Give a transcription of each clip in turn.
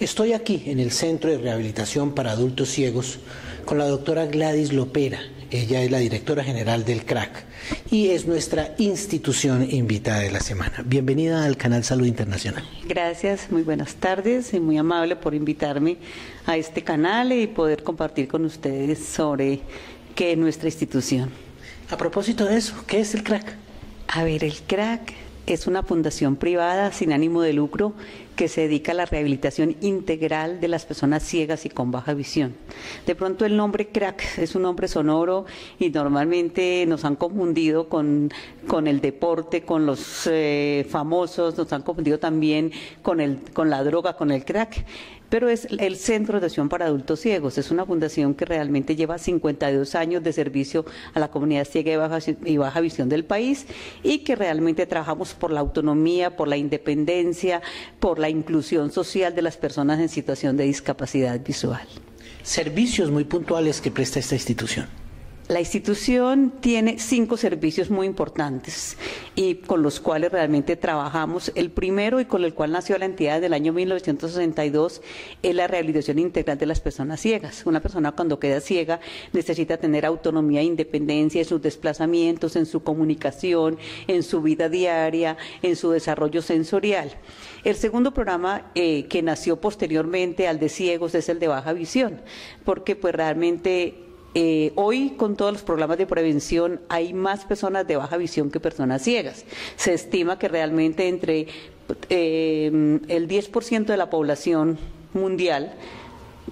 Estoy aquí en el Centro de Rehabilitación para Adultos Ciegos con la doctora Gladys Lopera. Ella es la directora general del CRAC y es nuestra institución invitada de la semana. Bienvenida al canal Salud Internacional. Gracias, muy buenas tardes y muy amable por invitarme a este canal y poder compartir con ustedes sobre qué es nuestra institución. A propósito de eso, ¿qué es el CRAC? A ver, el CRAC es una fundación privada sin ánimo de lucro que se dedica a la rehabilitación integral de las personas ciegas y con baja visión. De pronto el nombre crack es un nombre sonoro y normalmente nos han confundido con, con el deporte, con los eh, famosos, nos han confundido también con, el, con la droga, con el crack pero es el Centro de Acción para Adultos Ciegos. Es una fundación que realmente lleva 52 años de servicio a la comunidad ciega y y baja visión del país y que realmente trabajamos por la autonomía, por la independencia, por la inclusión social de las personas en situación de discapacidad visual. Servicios muy puntuales que presta esta institución. La institución tiene cinco servicios muy importantes y con los cuales realmente trabajamos. El primero y con el cual nació la entidad del año 1962 es la rehabilitación integral de las personas ciegas. Una persona cuando queda ciega necesita tener autonomía e independencia en sus desplazamientos, en su comunicación, en su vida diaria, en su desarrollo sensorial. El segundo programa eh, que nació posteriormente al de ciegos es el de baja visión, porque pues realmente eh, hoy con todos los programas de prevención hay más personas de baja visión que personas ciegas. Se estima que realmente entre eh, el 10% de la población mundial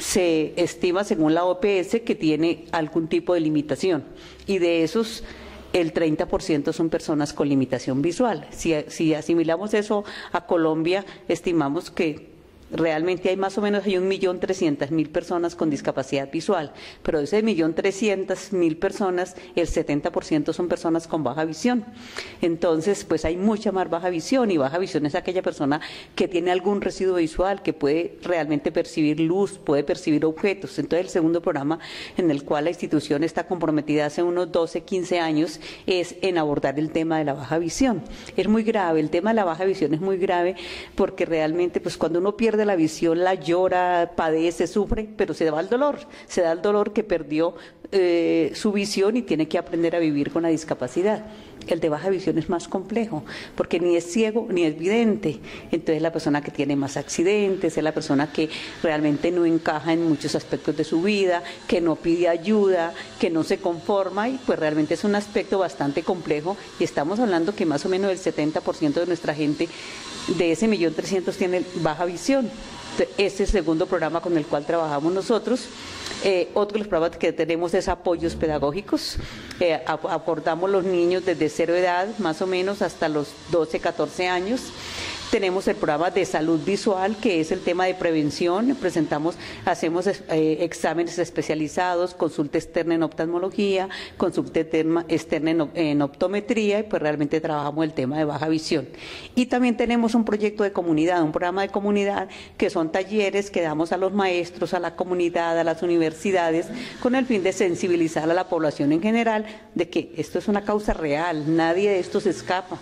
se estima según la OPS que tiene algún tipo de limitación y de esos el 30% son personas con limitación visual. Si, si asimilamos eso a Colombia, estimamos que realmente hay más o menos hay un millón trescientas mil personas con discapacidad visual, pero de ese millón trescientas mil personas, el 70% son personas con baja visión. Entonces, pues hay mucha más baja visión y baja visión es aquella persona que tiene algún residuo visual, que puede realmente percibir luz, puede percibir objetos. Entonces, el segundo programa en el cual la institución está comprometida hace unos 12, 15 años es en abordar el tema de la baja visión. Es muy grave, el tema de la baja visión es muy grave porque realmente, pues cuando uno pierde de la visión, la llora, padece, sufre, pero se da el dolor, se da el dolor que perdió eh, su visión y tiene que aprender a vivir con la discapacidad. El de baja visión es más complejo, porque ni es ciego ni es vidente. Entonces la persona que tiene más accidentes, es la persona que realmente no encaja en muchos aspectos de su vida, que no pide ayuda, que no se conforma y pues realmente es un aspecto bastante complejo y estamos hablando que más o menos el 70% de nuestra gente de ese millón trescientos tiene baja visión. Este segundo programa con el cual trabajamos nosotros. Eh, otro de los programas que tenemos es apoyos pedagógicos. Eh, aportamos los niños desde cero edad, más o menos, hasta los 12, 14 años. Tenemos el programa de salud visual, que es el tema de prevención. Presentamos, hacemos eh, exámenes especializados, consulta externa en oftalmología, consulta externa en, optometría, y pues realmente trabajamos el tema de baja visión. Y también tenemos un proyecto de comunidad, un programa de comunidad, que son talleres que damos a los maestros, a la comunidad, a las universidades, con el fin de sensibilizar a la población en general de que esto es una causa real, nadie de esto se escapa.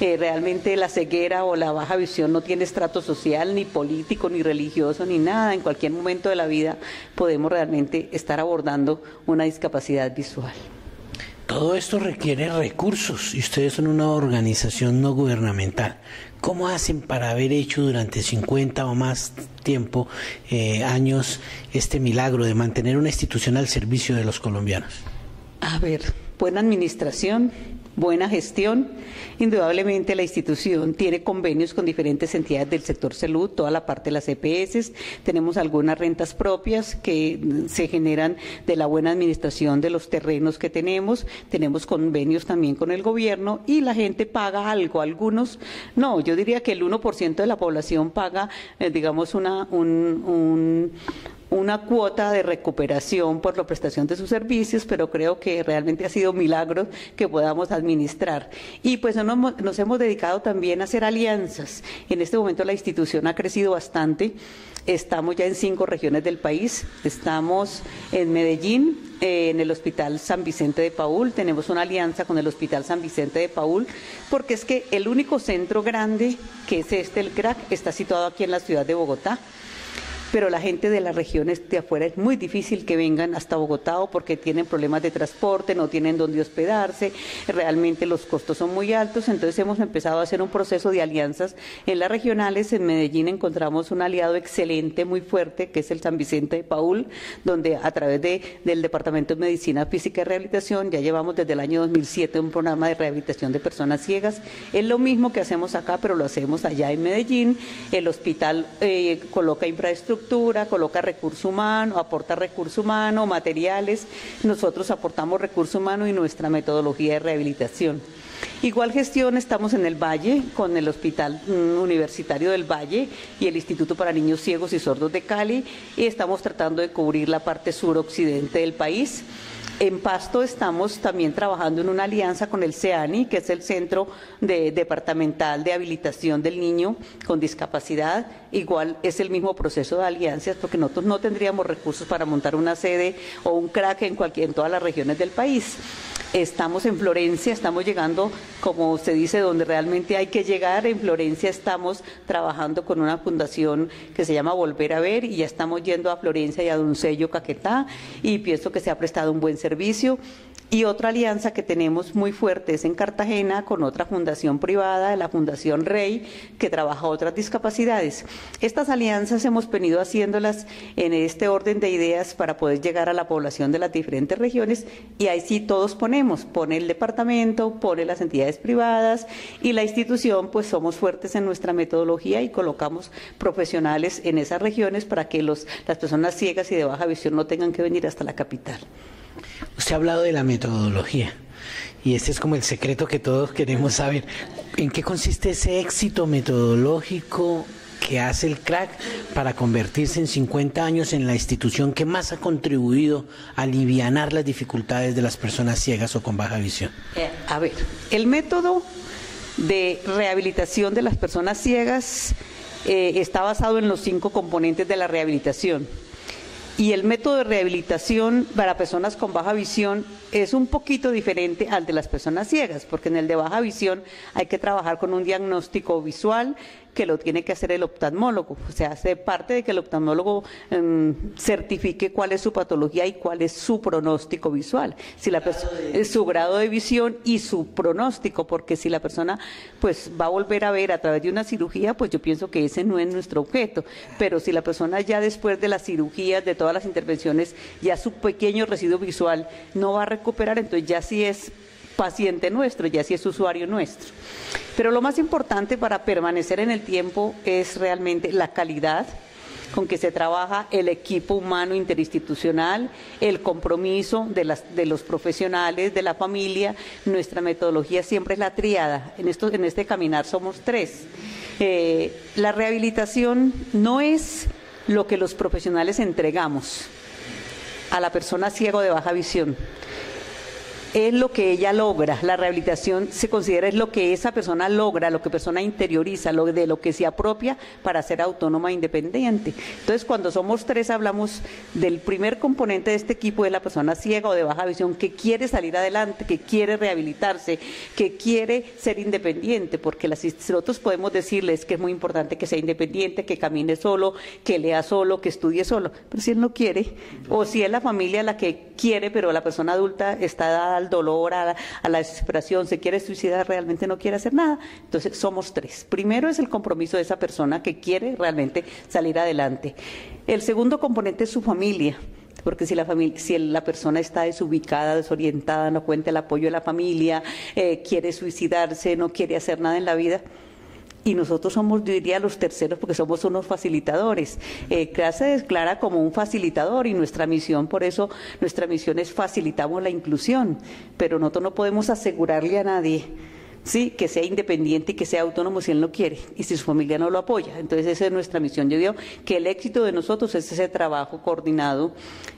Eh, realmente la ceguera o la baja visión no tiene estrato social, ni político, ni religioso, ni nada. En cualquier momento de la vida podemos realmente estar abordando una discapacidad visual. Todo esto requiere recursos y ustedes son una organización no gubernamental. ¿Cómo hacen para haber hecho durante 50 o más tiempo, eh, años, este milagro de mantener una institución al servicio de los colombianos? A ver, buena administración, buena gestión. Indudablemente la institución tiene convenios con diferentes entidades del sector salud, toda la parte de las EPS. Tenemos algunas rentas propias que se generan de la buena administración de los terrenos que tenemos. Tenemos convenios también con el gobierno y la gente paga algo. Algunos, no, yo diría que el 1% de la población paga, eh, digamos, una, un una cuota de recuperación por la prestación de sus servicios, pero creo que realmente ha sido milagro que podamos administrar. Y pues nos, hemos dedicado también a hacer alianzas. En este momento la institución ha crecido bastante. Estamos ya en cinco regiones del país. Estamos en Medellín, eh, en el Hospital San Vicente de Paul. Tenemos una alianza con el Hospital San Vicente de Paul, porque es que el único centro grande, que es este, el CRAC, está situado aquí en la ciudad de Bogotá. Pero la gente de las regiones de afuera es muy difícil que vengan hasta Bogotá porque tienen problemas de transporte, no tienen dónde hospedarse, realmente los costos son muy altos, entonces hemos empezado a hacer un proceso de alianzas en las regionales. En Medellín encontramos un aliado excelente, muy fuerte, que es el San Vicente de Paul, donde a través de, del Departamento de Medicina Física y Rehabilitación ya llevamos desde el año 2007 un programa de rehabilitación de personas ciegas. Es lo mismo que hacemos acá, pero lo hacemos allá en Medellín. El hospital eh, coloca infraestructura, coloca recurso humano, aporta recurso humano, materiales. Nosotros aportamos recurso humano y nuestra metodología de rehabilitación. Igual gestión estamos en el Valle con el Hospital mm, Universitario del Valle y el Instituto para Niños Ciegos y Sordos de Cali y estamos tratando de cubrir la parte suroccidente del país. En Pasto estamos también trabajando en una alianza con el CEANI, que es el Centro Departamental de Habilitación del Niño con Discapacidad. Igual es el mismo proceso de alianzas, porque nosotros no tendríamos recursos para montar una sede o un crack en, cualquier, en todas las regiones del país. Estamos en Florencia, estamos llegando, como se dice, donde realmente hay que llegar. En Florencia estamos trabajando con una fundación que se llama Volver a Ver y ya estamos yendo a Florencia y a Doncello Caquetá y pienso que se ha prestado un buen servicio. Y otra alianza que tenemos muy fuerte es en Cartagena con otra fundación privada, la Fundación Rey, que trabaja otras discapacidades. Estas alianzas hemos venido haciéndolas en este orden de ideas para poder llegar a la población de las diferentes regiones y ahí sí todos ponemos, pone el departamento, pone las entidades privadas y la institución, pues somos fuertes en nuestra metodología y colocamos profesionales en esas regiones para que los, las personas ciegas y de baja visión no tengan que venir hasta la capital. Usted ha hablado de la metodología y ese es como el secreto que todos queremos saber. ¿En qué consiste ese éxito metodológico que hace el crack para convertirse en 50 años en la institución que más ha contribuido a aliviar las dificultades de las personas ciegas o con baja visión? Eh, a ver, el método de rehabilitación de las personas ciegas eh, está basado en los cinco componentes de la rehabilitación y el método de rehabilitación para personas con baja visión es un poquito diferente al de las personas ciegas, porque en el de baja visión hay que trabajar con un diagnóstico visual que lo tiene que hacer el oftalmólogo. O sea, hace parte de que el oftalmólogo em, certifique cuál es su patología y cuál es su pronóstico visual. Si la es su grado de visión y su pronóstico, porque si la persona pues va a volver a ver a través de una cirugía, pues yo pienso que ese no es nuestro objeto. Pero si la persona ya después de las cirugías, de todas las intervenciones, ya su pequeño residuo visual no va a recuperar, entonces ya sí es paciente nuestro, ya si es usuario nuestro. Pero lo más importante para permanecer en el tiempo es realmente la calidad con que se trabaja el equipo humano interinstitucional, el compromiso de, las, de los profesionales, de la familia. Nuestra metodología siempre es la triada. En, esto, en este caminar somos tres. Eh, la rehabilitación no es lo que los profesionales entregamos a la persona ciego de baja visión es lo que ella logra. La rehabilitación se considera es lo que esa persona logra, lo que persona interioriza, lo de lo que se apropia para ser autónoma e independiente. Entonces, cuando somos tres, hablamos del primer componente de este equipo de la persona ciega o de baja visión que quiere salir adelante, que quiere rehabilitarse, que quiere ser independiente, porque las, nosotros podemos decirles que es muy importante que sea independiente, que camine solo, que lea solo, que estudie solo, pero si él no quiere, o si es la familia la que quiere, pero la persona adulta está dada al dolor, a la, desesperación, se quiere suicidar, realmente no quiere hacer nada. Entonces somos tres. Primero es el compromiso de esa persona que quiere realmente salir adelante. El segundo componente es su familia porque si la, familia, si la persona está desubicada, desorientada, no cuenta el apoyo de la familia, eh, quiere suicidarse, no quiere hacer nada en la vida, y nosotros somos, diría, los terceros porque somos unos facilitadores. Eh, se declara como un facilitador y nuestra misión, por eso nuestra misión es facilitamos la inclusión, pero nosotros no podemos asegurarle a nadie ¿sí? que sea independiente y que sea autónomo si él no quiere y si su familia no lo apoya. Entonces esa es nuestra misión. Yo digo que el éxito de nosotros es ese trabajo coordinado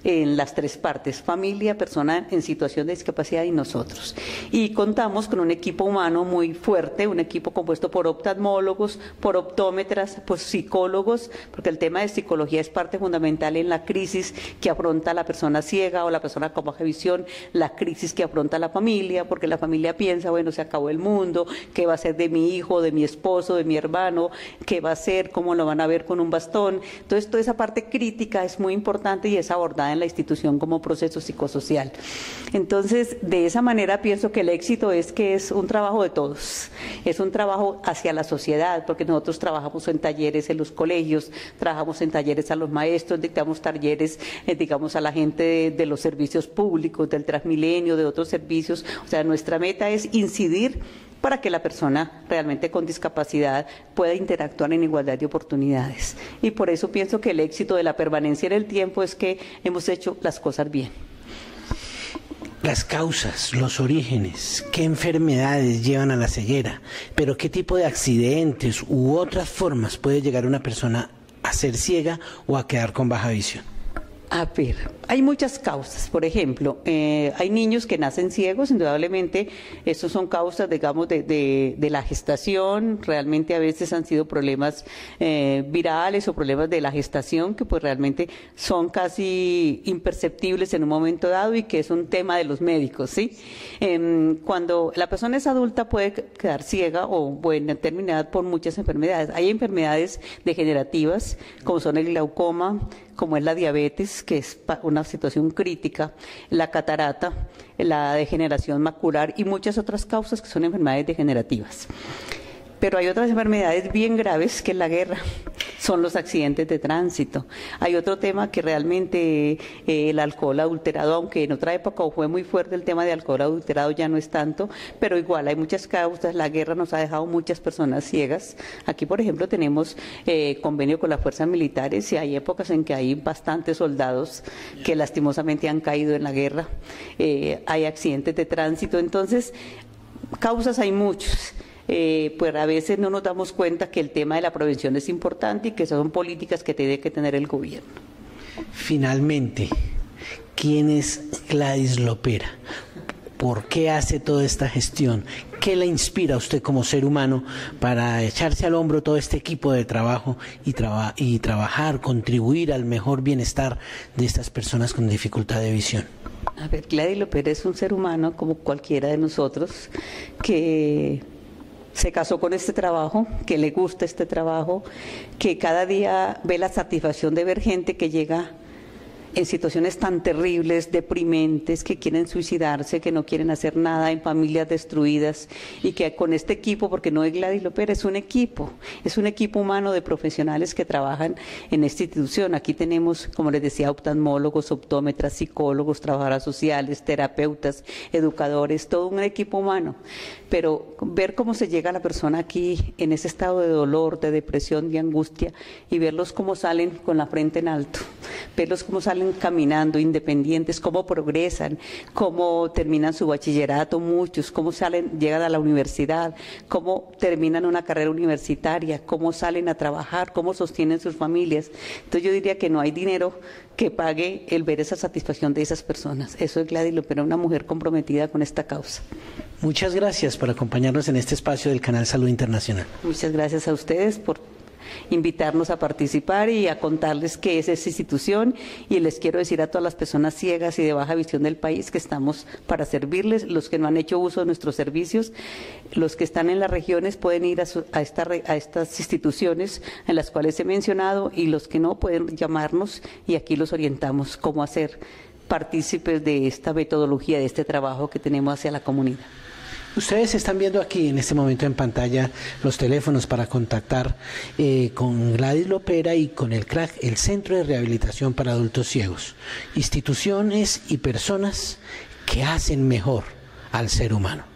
en las tres partes, familia, persona en situación de discapacidad y nosotros. Y contamos con un equipo humano muy fuerte, un equipo compuesto por oftalmólogos, por optómetras, por psicólogos, porque el tema de psicología es parte fundamental en la crisis que afronta la persona ciega o la persona con baja visión, la crisis que afronta la familia, porque la familia piensa, bueno, se acabó el mundo mundo, qué va a ser de mi hijo, de mi esposo, de mi hermano, qué va a ser, cómo lo van a ver con un bastón. Entonces, toda esa parte crítica es muy importante y es abordada en la institución como proceso psicosocial. Entonces, de esa manera pienso que el éxito es que es un trabajo de todos, es un trabajo hacia la sociedad, porque nosotros trabajamos en talleres en los colegios, trabajamos en talleres a los maestros, dictamos talleres, eh, digamos, a la gente de, los servicios públicos, del Transmilenio, de otros servicios. O sea, nuestra meta es incidir para que la persona realmente con discapacidad pueda interactuar en igualdad de oportunidades. Y por eso pienso que el éxito de la permanencia en el tiempo es que hemos hecho las cosas bien. Las causas, los orígenes, qué enfermedades llevan a la ceguera, pero qué tipo de accidentes u otras formas puede llegar una persona a ser ciega o a quedar con baja visión. A ver, hay muchas causas. Por ejemplo, eh, hay niños que nacen ciegos, indudablemente, estos son causas, digamos, de, la gestación. Realmente a veces han sido problemas eh, virales o problemas de la gestación que pues realmente son casi imperceptibles en un momento dado y que es un tema de los médicos, ¿sí? Em, cuando la persona es adulta puede quedar ciega o bueno, terminada por muchas enfermedades. Hay enfermedades degenerativas como son el glaucoma, como es la diabetes, que es una situación crítica, la catarata, la degeneración macular y muchas otras causas que son enfermedades degenerativas. Pero hay otras enfermedades bien graves que es la guerra, son los accidentes de tránsito. Hay otro tema que realmente eh, el alcohol adulterado, aunque en otra época fue muy fuerte el tema de alcohol adulterado, ya no es tanto, pero igual hay muchas causas. La guerra nos ha dejado muchas personas ciegas. Aquí, por ejemplo, tenemos eh, convenio con las fuerzas militares y hay épocas en que hay bastantes soldados que lastimosamente han caído en la guerra. Eh, hay accidentes de tránsito. Entonces, causas hay muchas eh, pues a veces no nos damos cuenta que el tema de la prevención es importante y que son políticas que tiene que tener el gobierno. Finalmente, ¿quién es Gladys Lopera? ¿Por qué hace toda esta gestión? ¿Qué le inspira a usted como ser humano para echarse al hombro todo este equipo de trabajo y, y trabajar, contribuir al mejor bienestar de estas personas con dificultad de visión? A ver, Gladys Lopera es un ser humano como cualquiera de nosotros que se casó con este trabajo, que le gusta este trabajo, que cada día ve la satisfacción de ver gente que llega en situaciones tan terribles, deprimentes, que quieren suicidarse, que no quieren hacer nada, en familias destruidas, y que con este equipo, porque no es Gladys López, es un equipo, es un equipo humano de profesionales que trabajan en esta institución. Aquí tenemos, como les decía, oftalmólogos, optómetras, psicólogos, trabajadoras sociales, terapeutas, educadores, todo un equipo humano. Pero ver cómo se llega a la persona aquí en ese estado de dolor, de depresión, de angustia, y verlos cómo salen con la frente en alto, verlos cómo salen caminando independientes, cómo progresan, cómo terminan su bachillerato muchos, cómo salen, llegan a la universidad, cómo terminan una carrera universitaria, cómo salen a trabajar, cómo sostienen sus familias. Entonces yo diría que no hay dinero que pague el ver esa satisfacción de esas personas. Eso es Gladys Lopera, una mujer comprometida con esta causa. Muchas gracias por acompañarnos en este espacio del canal Salud Internacional. Muchas gracias a ustedes por invitarnos a participar y a contarles qué es esa institución y les quiero decir a todas las personas ciegas y de baja visión del país que estamos para servirles, los que no han hecho uso de nuestros servicios, los que están en las regiones pueden ir a, a, a estas instituciones en las cuales he mencionado y los que no pueden llamarnos y aquí los orientamos cómo hacer partícipes de esta metodología, de este trabajo que tenemos hacia la comunidad. Ustedes están viendo aquí en este momento en pantalla los teléfonos para contactar eh, con Gladys Lopera y con el CRAC, el Centro de Rehabilitación para Adultos Ciegos. Instituciones y personas que hacen mejor al ser humano.